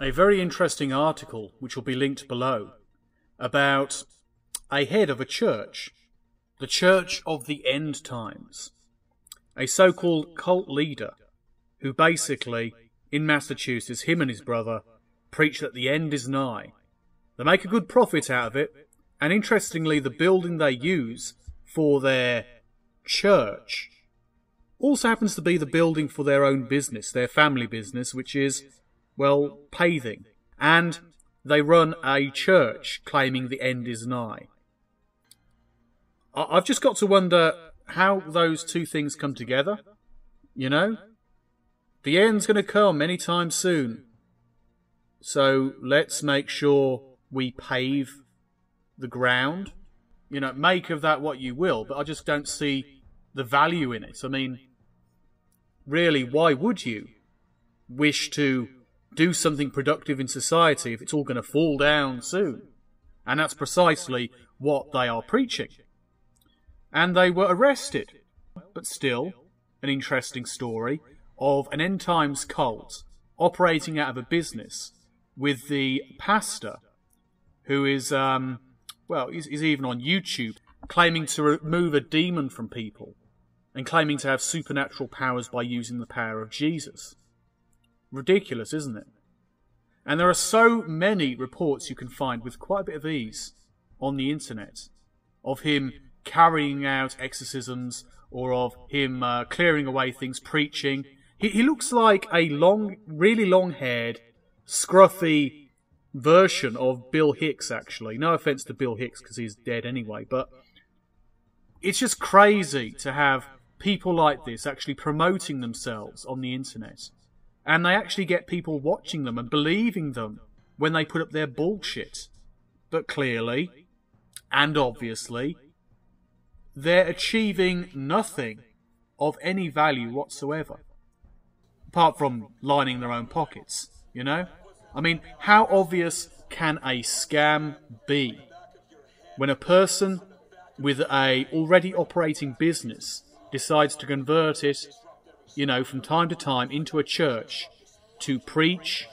a very interesting article, which will be linked below, about a head of a church, the Church of the End Times, a so called cult leader who basically, in Massachusetts, him and his brother, preach that the end is nigh. They make a good profit out of it, and interestingly, the building they use for their church also happens to be the building for their own business, their family business, which is, well, paving. And they run a church claiming the end is nigh. I've just got to wonder how those two things come together. You know? The end's going to come anytime soon. So let's make sure we pave the ground. You know, make of that what you will, but I just don't see the value in it. I mean, really, why would you wish to do something productive in society if it's all going to fall down soon? And that's precisely what they are preaching. And they were arrested. But still, an interesting story of an end times cult operating out of a business with the pastor who is, um, well, he's, he's even on YouTube claiming to remove a demon from people and claiming to have supernatural powers by using the power of Jesus. Ridiculous, isn't it? And there are so many reports you can find with quite a bit of ease on the internet of him carrying out exorcisms or of him uh, clearing away things, preaching. He, he looks like a long, really long haired, scruffy version of Bill Hicks, actually. No offense to Bill Hicks because he's dead anyway, but it's just crazy to have people like this actually promoting themselves on the internet. And they actually get people watching them and believing them when they put up their bullshit. But clearly, and obviously, they're achieving nothing of any value whatsoever. Apart from lining their own pockets, you know? I mean, how obvious can a scam be? When a person with a already operating business decides to convert it, you know, from time to time into a church to preach,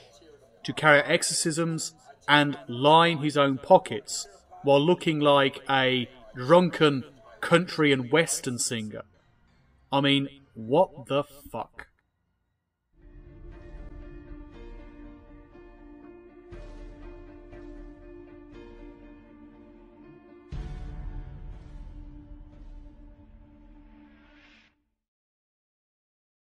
to carry out exorcisms, and line his own pockets while looking like a drunken country and western singer. I mean, what the fuck?